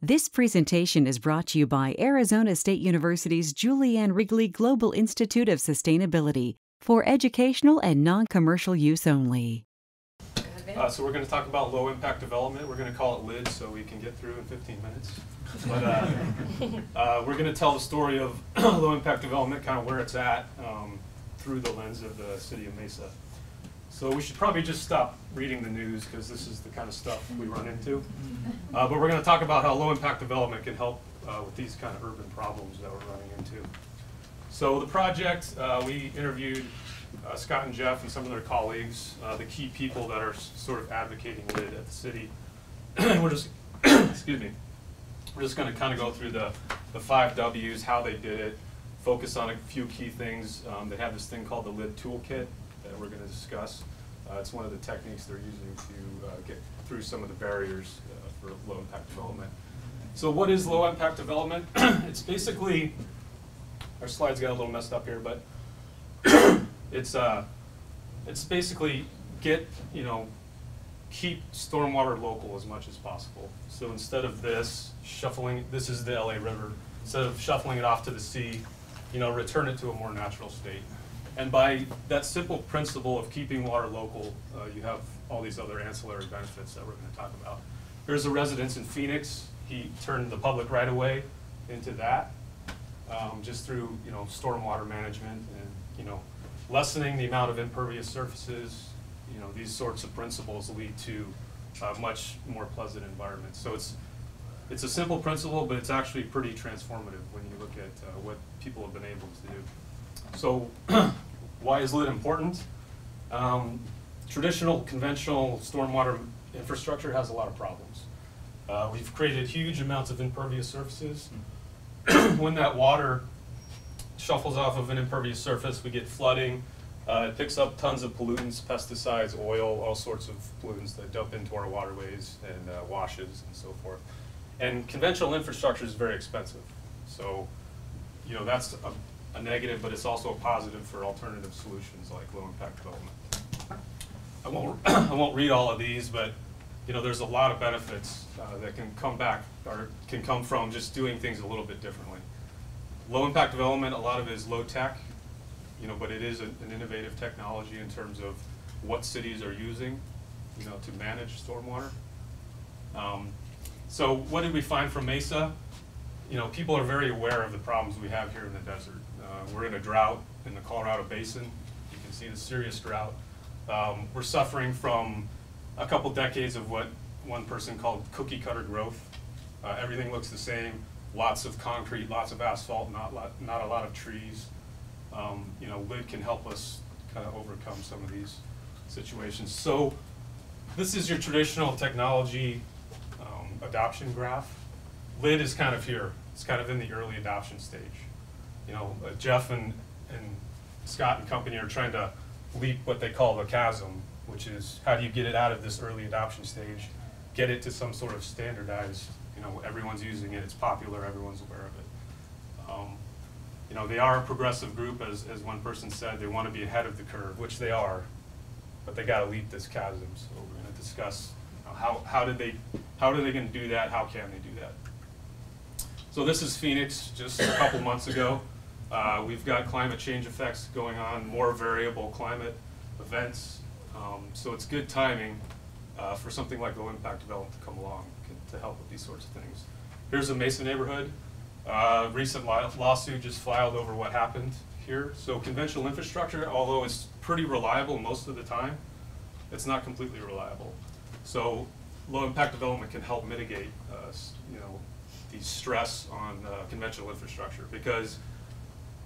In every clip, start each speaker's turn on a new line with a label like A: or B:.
A: This presentation is brought to you by Arizona State University's Julie Ann Wrigley Global Institute of Sustainability for educational and non commercial use only.
B: Uh, so we're going to talk about low impact development. We're going to call it LID so we can get through in 15 minutes. But uh, uh, we're going to tell the story of low impact development, kind of where it's at, um, through the lens of the city of Mesa. So we should probably just stop reading the news because this is the kind of stuff we run into. Uh, but we're going to talk about how low impact development can help uh, with these kind of urban problems that we're running into. So the project, uh, we interviewed uh, Scott and Jeff and some of their colleagues, uh, the key people that are sort of advocating LID at the city. we're just, excuse me, we're just going to kind of go through the, the five W's, how they did it, focus on a few key things. Um, they have this thing called the LID toolkit we're going to discuss. Uh, it's one of the techniques they're using to uh, get through some of the barriers uh, for low impact development. So what is low impact development? it's basically, our slides got a little messed up here, but it's uh, it's basically get you know keep stormwater local as much as possible. So instead of this shuffling, this is the LA River. Instead of shuffling it off to the sea, you know, return it to a more natural state. And by that simple principle of keeping water local, uh, you have all these other ancillary benefits that we're going to talk about. There's a residence in Phoenix. He turned the public right away into that, um, just through you know stormwater management and you know lessening the amount of impervious surfaces. You know these sorts of principles lead to a much more pleasant environment. So it's it's a simple principle, but it's actually pretty transformative when you look at uh, what people have been able to do. So why is LID important? Um, traditional, conventional stormwater infrastructure has a lot of problems. Uh, we've created huge amounts of impervious surfaces. when that water shuffles off of an impervious surface, we get flooding. Uh, it picks up tons of pollutants, pesticides, oil, all sorts of pollutants that dump into our waterways and uh, washes and so forth. And conventional infrastructure is very expensive. So, you know, that's a, a negative, but it's also a positive for alternative solutions like low impact development. I won't, I won't read all of these, but you know, there's a lot of benefits uh, that can come back or can come from just doing things a little bit differently. Low impact development, a lot of it is low tech, you know, but it is an, an innovative technology in terms of what cities are using, you know, to manage stormwater. Um, so what did we find from Mesa? You know, people are very aware of the problems we have here in the desert. Uh, we're in a drought in the Colorado Basin. You can see the serious drought. Um, we're suffering from a couple decades of what one person called cookie cutter growth. Uh, everything looks the same, lots of concrete, lots of asphalt, not, lot, not a lot of trees. Um, you know, LID can help us kind of overcome some of these situations. So this is your traditional technology um, adoption graph. LID is kind of here. It's kind of in the early adoption stage. You know, uh, Jeff and, and Scott and company are trying to leap what they call the chasm, which is how do you get it out of this early adoption stage, get it to some sort of standardized, you know, everyone's using it, it's popular, everyone's aware of it. Um, you know, they are a progressive group, as, as one person said, they want to be ahead of the curve, which they are, but they got to leap this chasm. So we're going to discuss you know, how, how did they, how are they going to do that? How can they do that? So this is Phoenix, just a couple months ago. Uh, we've got climate change effects going on, more variable climate events. Um, so it's good timing uh, for something like low impact development to come along to, help with these sorts of things. Here's a Mesa neighborhood. Uh, recent lawsuit just filed over what happened here. So conventional infrastructure, although it's pretty reliable most of the time, it's not completely reliable. So low impact development can help mitigate, uh, you know, the stress on uh, conventional infrastructure because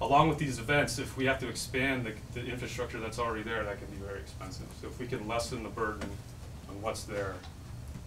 B: along with these events, if we have to expand the, the, infrastructure that's already there, that can be very expensive. So if we can lessen the burden on what's there,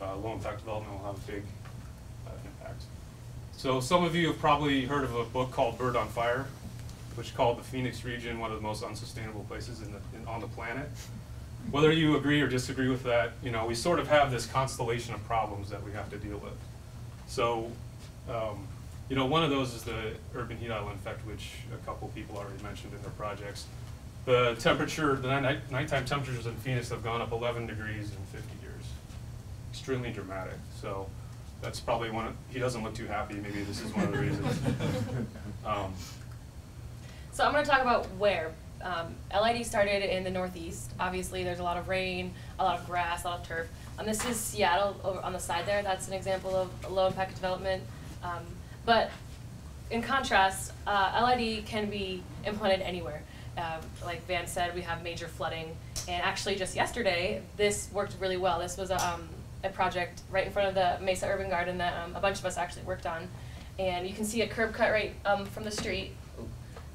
B: uh, low impact development will have a big uh, impact. So some of you have probably heard of a book called Bird on Fire, which called the Phoenix region one of the most unsustainable places in the, in, on the planet. Whether you agree or disagree with that, you know, we sort of have this constellation of problems that we have to deal with. So um, you know, one of those is the urban heat island effect, which a couple people already mentioned in their projects. The temperature, the night, nighttime temperatures in Phoenix have gone up 11 degrees in 50 years. Extremely dramatic. So that's probably one of, he doesn't look too happy, maybe this is one of the reasons. Um,
C: So I'm going to talk about where. Um, LID started in the Northeast. Obviously, there's a lot of rain, a lot of grass, a lot of turf. Um, this is Seattle over on the side there. That's an example of low impact development. Um, but in contrast, uh, LID can be implemented anywhere. Um, like Van said, we have major flooding, and actually just yesterday, this worked really well. This was a, um, a project right in front of the Mesa Urban Garden that um, a bunch of us actually worked on, and you can see a curb cut right um, from the street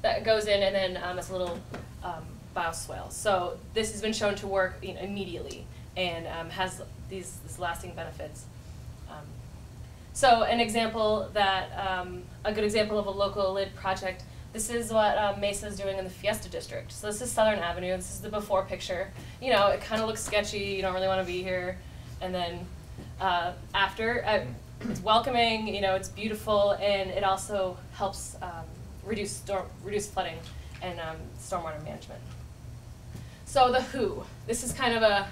C: that goes in, and then um, it's a little um, bioswale. So this has been shown to work you know, immediately and um, has these, these lasting benefits. So an example that, um, a good example of a local lid project, this is what um, Mesa is doing in the Fiesta District. So this is Southern Avenue, this is the before picture. You know, it kind of looks sketchy, you don't really want to be here. And then uh, after, uh, it's welcoming, you know, it's beautiful, and it also helps um, reduce, storm, reduce flooding and um, stormwater management. So the who, this is kind of a,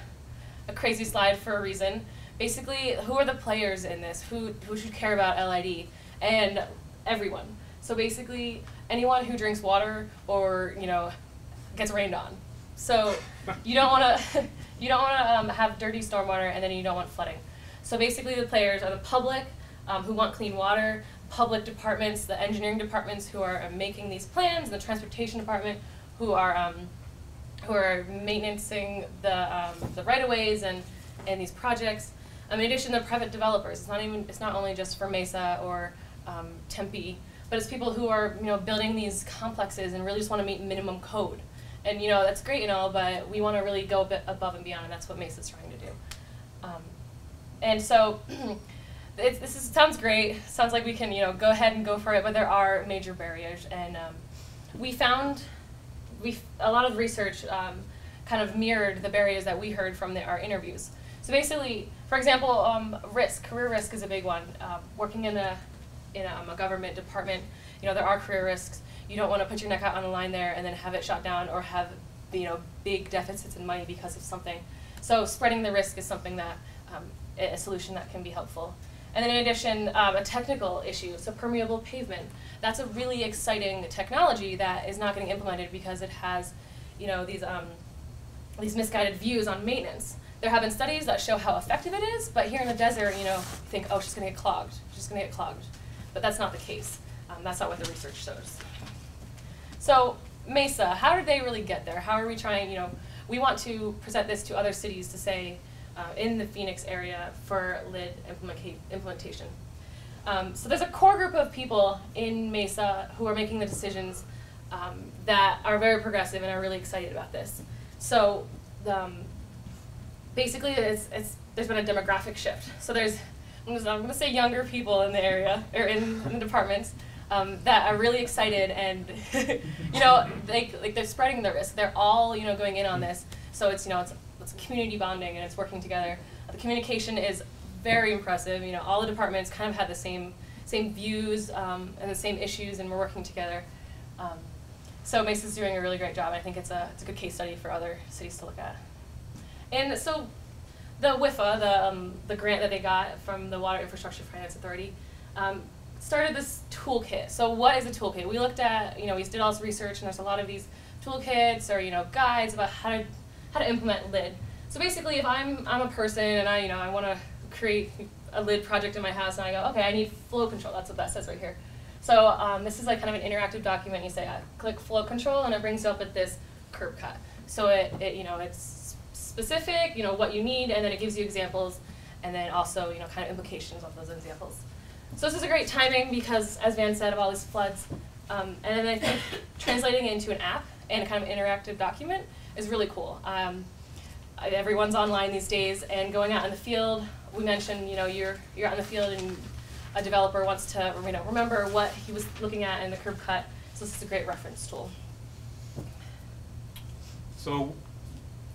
C: a crazy slide for a reason. Basically, who are the players in this? Who, who should care about LID? And everyone. So basically, anyone who drinks water or, you know, gets rained on. So you don't want to you don't want to um, have dirty stormwater and then you don't want flooding. So basically, the players are the public um, who want clean water, public departments, the engineering departments who are uh, making these plans, the transportation department who are um, who are maintaining the um, the right of ways and and these projects. Um, in addition, the private developers. It's not even it's not only just for Mesa or um, Tempe, but it's people who are you know building these complexes and really just want to meet minimum code. And you know that's great and all, but we want to really go a bit above and beyond, and that's what Mesa's trying to do. Um, and so. It, this is, sounds great. Sounds like we can, you know, go ahead and go for it, but there are major barriers. And um, we found, we a lot of research um, kind of mirrored the barriers that we heard from the, our interviews. So basically, for example, um, risk, career risk is a big one. Um, working in a in a, um, a government department, you know, there are career risks. You don't want to put your neck out on the line there and then have it shot down or have, you know, big deficits in money because of something. So spreading the risk is something that um, a solution that can be helpful. And then in addition, um, a technical issue, so permeable pavement. That's a really exciting technology that is not getting implemented because it has, you know, these, um, these misguided views on maintenance. There have been studies that show how effective it is, but here in the desert, you know, you think, oh, she's gonna get clogged, she's gonna get clogged. But that's not the case. Um, that's not what the research shows. So Mesa, how did they really get there? How are we trying, you know, we want to present this to other cities to say, uh, in the Phoenix area for LID implementation. Um, so there's a core group of people in Mesa who are making the decisions um, that are very progressive and are really excited about this. So um, basically, it's, it's, there's been a demographic shift. So there's, I'm going to say younger people in the area, or in, in the departments, um, that are really excited and, you know, they, like they're spreading the risk. They're all, you know, going in on this. So it's, you know, it's it's community bonding and it's working together. The communication is very impressive. You know, all the departments kind of had the same same views um, and the same issues, and we're working together. Um, so Mesa's doing a really great job. I think it's a it's a good case study for other cities to look at. And so, the WIFA, the um, the grant that they got from the Water Infrastructure Finance Authority, um, started this toolkit. So what is a toolkit? We looked at you know we did all this research, and there's a lot of these toolkits or you know guides about how to how to implement lid. So basically, if I'm I'm a person and I you know I want to create a lid project in my house, and I go, okay, I need flow control. That's what that says right here. So um, this is like kind of an interactive document. You say, click flow control, and it brings up with this curb cut. So it, it you know it's specific, you know what you need, and then it gives you examples, and then also you know kind of implications of those examples. So this is a great timing because, as Van said, of all these floods, um, and then I think translating it into an app and a kind of interactive document is really cool. Um, everyone's online these days, and going out in the field, we mentioned, you know, you're you're out in the field and a developer wants to, you know, remember what he was looking at in the curb cut. So this is a great reference tool.
B: So,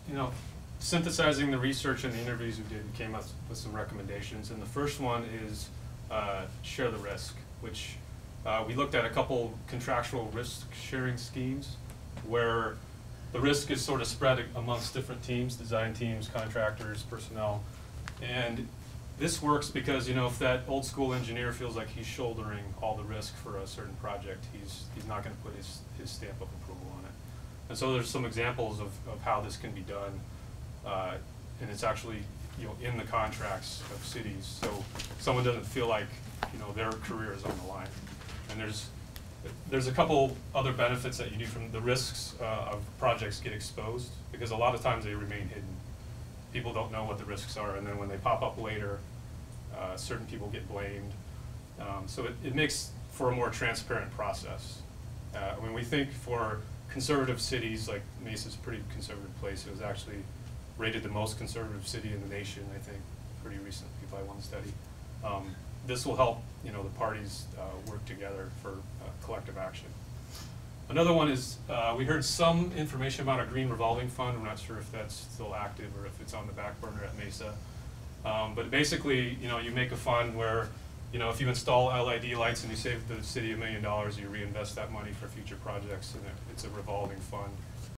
B: you know, synthesizing the research and the interviews we did, we came up with some recommendations. And the first one is uh, share the risk, which uh, we looked at a couple contractual risk sharing schemes where the risk is sort of spread amongst different teams, design teams, contractors, personnel. And this works because, you know, if that old school engineer feels like he's shouldering all the risk for a certain project, he's, he's not gonna put his, his stamp of approval on it. And so there's some examples of, of how this can be done, uh, and it's actually, you know, in the contracts of cities, so someone doesn't feel like, you know, their career is on the line. And there's, there's a couple other benefits that you do from, the risks, uh, of projects get exposed, because a lot of times they remain hidden. People don't know what the risks are, and then when they pop up later, uh, certain people get blamed. Um, so it, it makes for a more transparent process. Uh, when we think for conservative cities, like Mesa's a pretty conservative place, it was actually rated the most conservative city in the nation, I think, pretty recently by one study. Um, this will help, you know, the parties, uh, work together for, uh, collective action. Another one is, uh, we heard some information about a green revolving fund, we're not sure if that's still active or if it's on the back burner at Mesa. Um, but basically, you know, you make a fund where, you know, if you install LED lights and you save the city a million dollars, you reinvest that money for future projects, and it, it's a revolving fund.